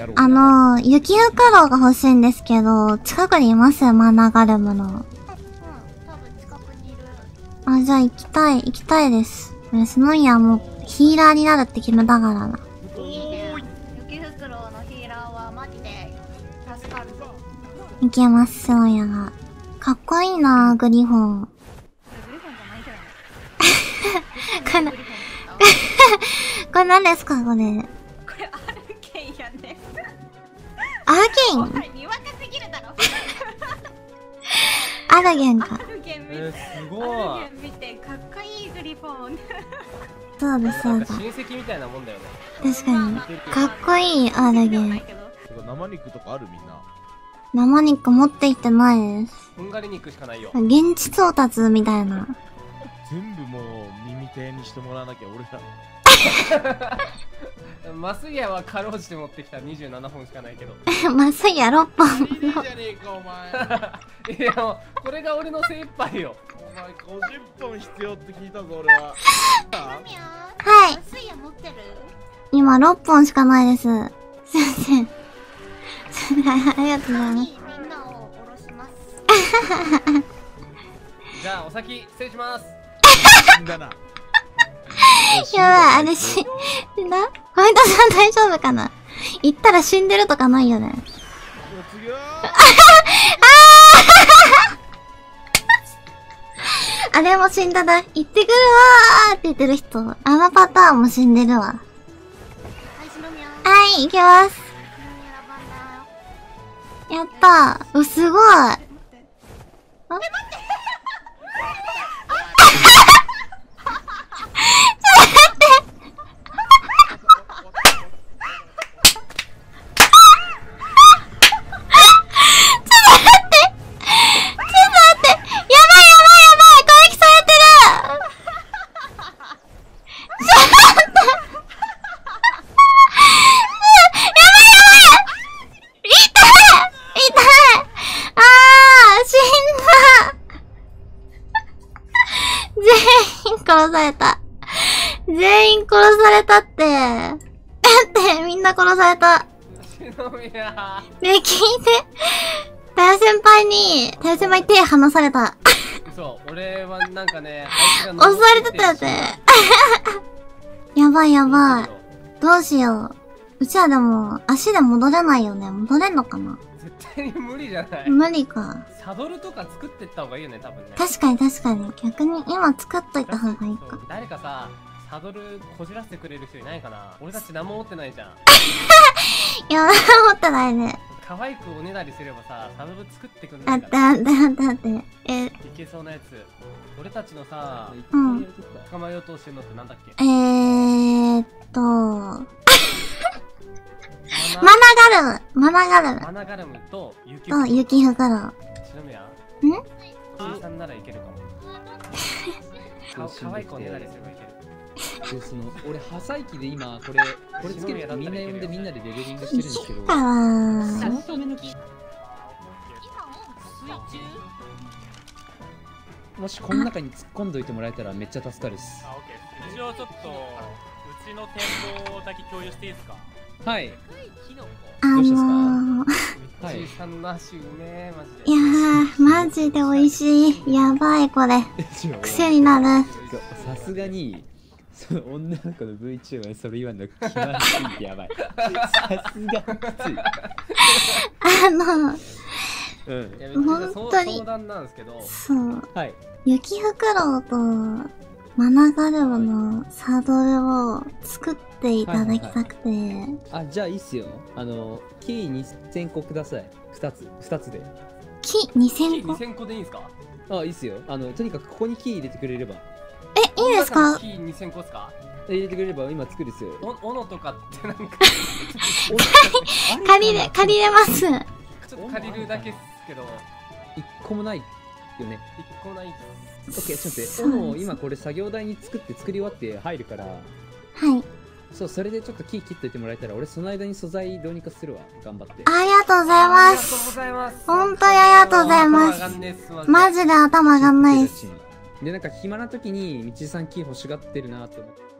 え、あの、雪袋が欲しいんですけど、近くにいます？マナガルムの。あ、じゃあ行きたい、行きたいです。スノイヤーもヒーラーになるって決めたからな。いいね。雪袋のヒーラーはマジで助かるぞ。いけます、スノイヤーが。かっこいいなグリフォン。これグリフォンじゃないけどね。これ、何ですかこれ？たこれアルケンやね。アーケイン。アルゲンか。えー、すごいアルゲン見てかっこいいグリフォン。そうだ、そうだ。親戚みたいなもんだよね確かに。かっこいい、アルゲン。生肉とかあるみんな生肉持ってきてないです。ふんがり肉しかないよ現地調達みたいな。全部もう耳手にしてもらわなきゃ俺ら マスギアはかろうじて持ってきた27本しかないけどまずや6本。いいじゃねえかお前 いやもうこれが俺の精一杯よお前50本必要って聞いたぞ俺ははい。マスイヤ持ってる今6本しかないです。すいません。ありがとうございます。にみんなを下ろします。じゃあお先失礼します死んだなやばい、あれし、な？ホワイトさん大丈夫かな？行ったら死んでるとかないよね？あれも死んだな。行ってくるわーって言ってる人。あのパターンも死んでるわ。はい、行きます。やったー。う、すごい。あちょっと待ってやばいやばいやばい攻撃されてるちょっと待ってやばいやばい痛い痛いあー死んだ全員殺された全員殺されたってだってみんな殺されたねえ、聞いて。大先輩に、大先輩に手離された。そう俺はなんかね押されてたよね。やばいやばい。どうしよう。うちはでも、足で戻れないよね。戻れんのかな絶対に無理じゃない？無理か。サドルとか作ってった方がいいよね多分ね確かに確かに。逆に今作っといた方がいいか。誰かさサドルこじらせてくれる人いないかな？俺たち何も持ってないじゃん。いや、持ってないね。可愛くおねだりすればさサドル作ってくんあないかな。ったあったあったあった。え、いけそうなやつ。俺たちのさうん。捕まえようとしてるのってなんだっけ？えーっと、マ マナガルム。マナガルム。マナガルムと雪と雪袋。篠宮ん？藤井さんならいけるかも。か可愛くおねだりすればいけるでその俺破砕機で今これこれつけてみんな呼んでみんなでレベリングしてるんですけどあそー。のためのもしこの中に突っ込んどいてもらえたらめっちゃ助かるですあ、オッケー。一応ちょっと、うちの展望だけ共有していいですか？はいあのー、はい藤井さんの足うめえマジいやー、マジで美味しい。やばい、これ。癖になる。さすがにその女の子の VTuber にそれ言わんの気まずすぎてやばい。さすがにきつい。あの、うん。本当に相談なんですけど。そう。はい。雪袋とマナガルムのサドルを作っていただきたくて。あじゃあいいっすよ。あのキー2000個ください。2つ。2つで。木2000個2000個でいいんすか？あいいっすよ。あのとにかくここにキー入れてくれれば。え、いいですか？キー2000個っすか入れてくれれば今作るっすよお斧とかってなんか借りれ、借りれます。ちょっと借りるだけっすけど一個もないよね一個ないオッケーちょっと待ってそう斧を今これ作業台に作って作り終わって入るからはい。そうそれでちょっとキー切っといてもらえたら俺その間に素材どうにかするわ頑張ってありがとうございます。本当にありがとうございますマジでマジで頭上がんないです。でなんか暇な時に道井さんキー欲しがってるなって思って。